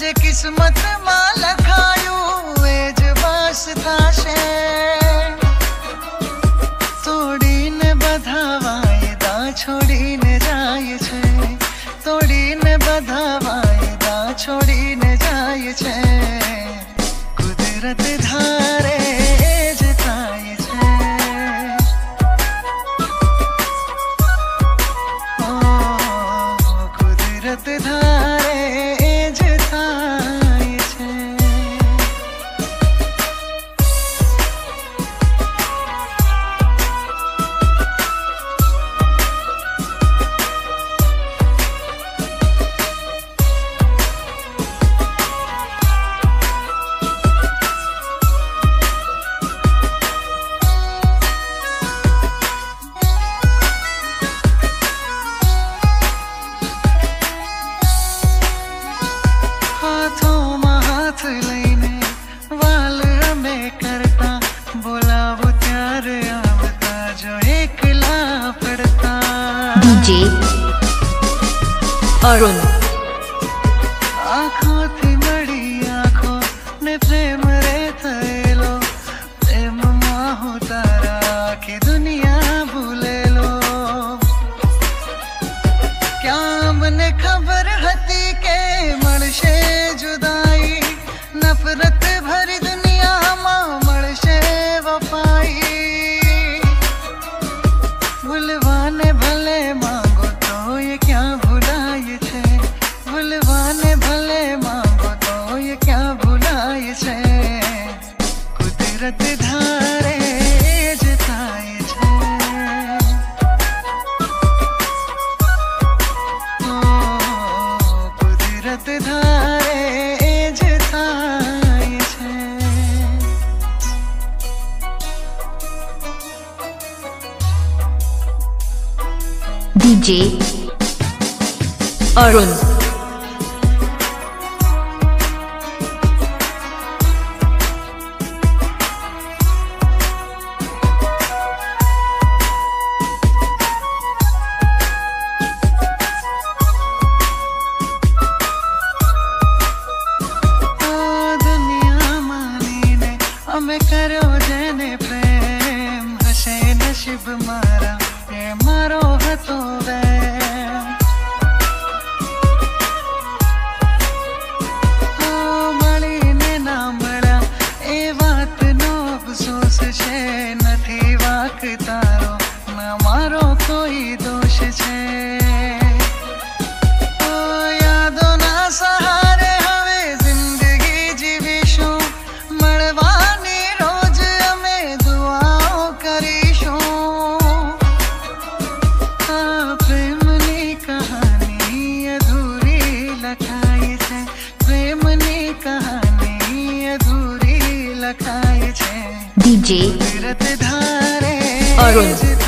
आज किस्मत माँ लखायूं एज बस थाशे। तोड़ीने बधावाए दा छोड़ीने जाय छे। तोड़ीने बधावाए दा छोड़ीने जाय छे। कुदरत धारे धारे डीजे अरुण। आँखों थी बड़ी आँखों ने प्रेम डीजे अरुण। करो देने प्रेम। हसे नशिब मारा मारो हंसो वे डीजे अरुण